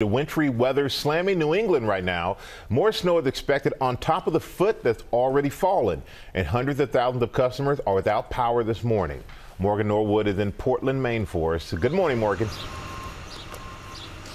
The wintry weather slamming New England right now. More snow is expected on top of the foot that's already fallen, and hundreds of thousands of customers are without power this morning. Morgan Norwood is in Portland, Maine for us. Good morning, Morgan.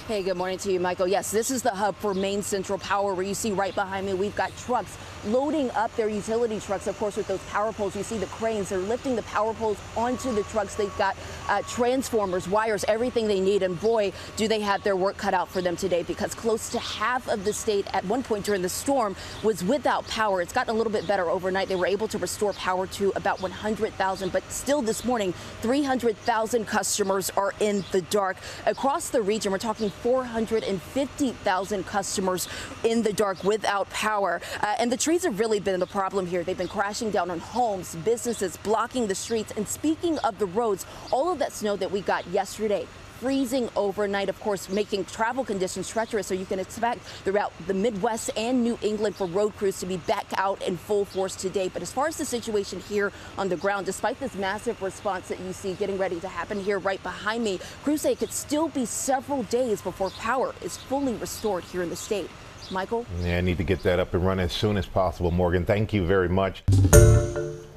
Hey, good morning to you, Michael. Yes, this is the hub for Maine Central Power, where you see right behind me, we've got trucks loading up their utility trucks, of course, with those power poles. You see the cranes, they're lifting the power poles onto the trucks. They've got uh, transformers, wires, everything they need. And boy, do they have their work cut out for them today because close to half of the state at one point during the storm was without power. It's gotten a little bit better overnight. They were able to restore power to about 100,000, but still this morning, 300,000 customers are in the dark. Across the region, we're talking 450,000 customers in the dark without power. Uh, and the trees have really been the problem here. They've been crashing down on homes, businesses, blocking the streets. And speaking of the roads, all of that snow that we got yesterday freezing overnight, of course, making travel conditions treacherous. So you can expect throughout the Midwest and New England for road crews to be back out in full force today. But as far as the situation here on the ground, despite this massive response that you see getting ready to happen here right behind me, crews say it could still be several days before power is fully restored here in the state. Michael? Yeah, I need to get that up and running as soon as possible, Morgan. Thank you very much.